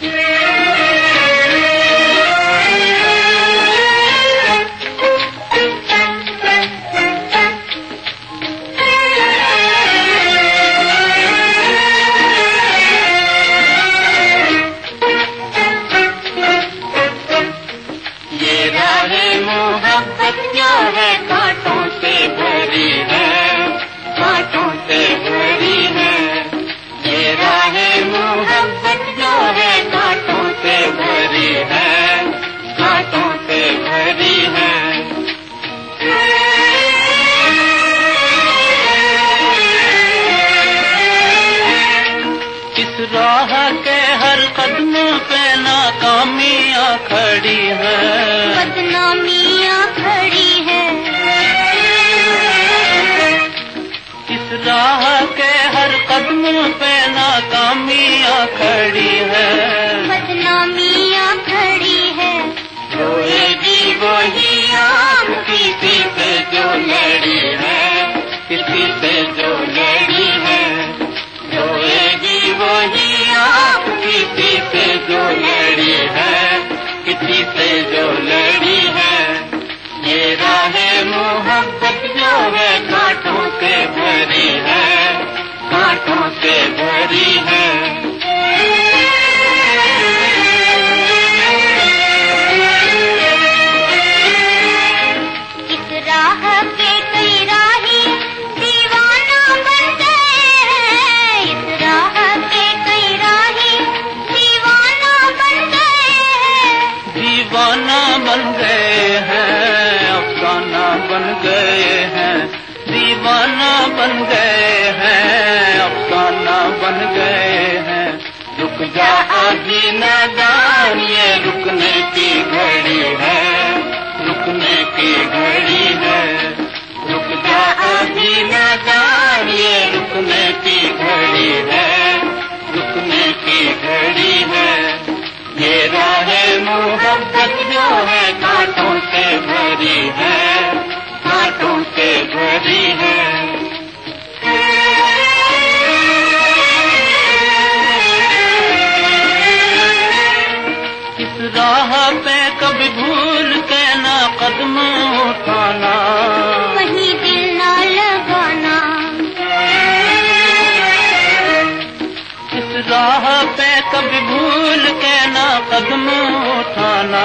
Yeah. राह के हर कदम पे नाकामियाँ खड़ी है। बदनामियाँ खड़ी है। इस राह के हर कदम पे नाकामियाँ खड़ी किसी से बन गए हैं, अफसाना बन गए हैं। रुक जा अभी मैदान ये रुकने की घड़ी है। रुकने की घड़ी है। रुक जा अभी मैदान ये रुकने की घड़ी है। रुकने की घड़ी है। ये राह मोहब्बत जो है, कांटों से भरी है। कांटों से भरी है। राह पे कभी भूल के ना कदम उठाना। वही दिल ना लगाना। इस राह पे कभी भूल के ना कदम उठाना